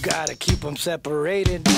You gotta keep them separated.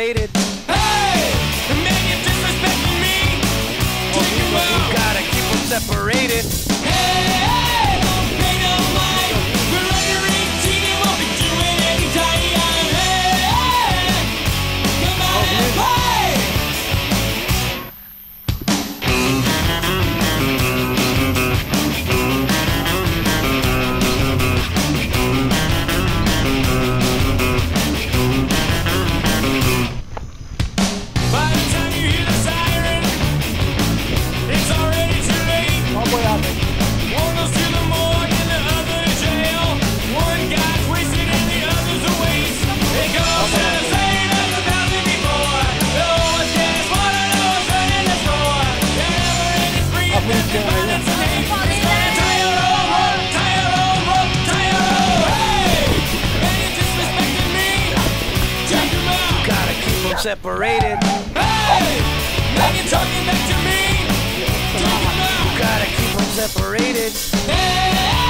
overrated. Hey! The man you're disrespecting me! Oh, you, out. gotta keep them separated. separated. Hey! Now you're talking back to me! You gotta keep them separated. Hey!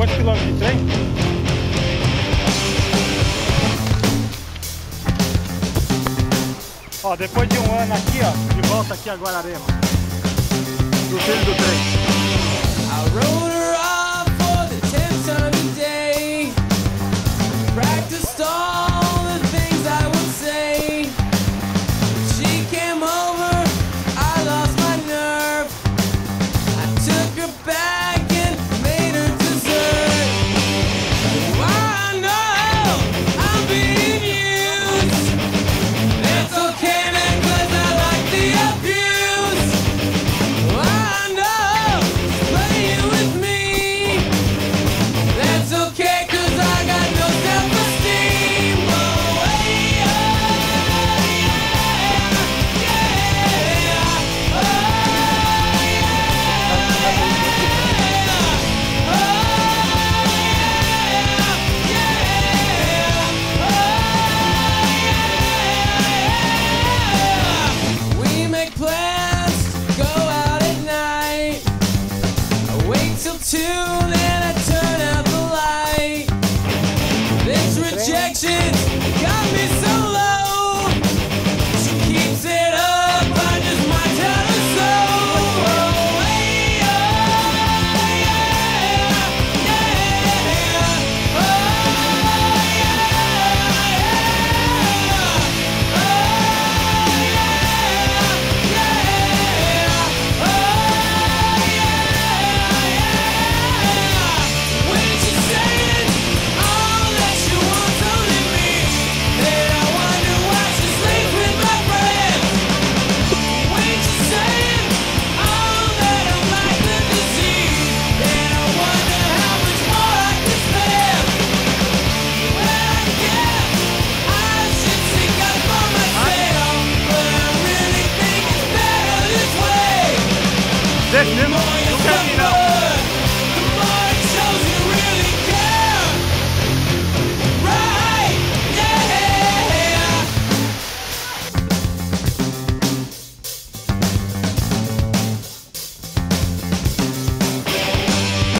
Quantos quilômetros de trem? Ó, depois de um ano aqui, ó, de volta aqui agora, Arema. No filho do trem. two. Technisch.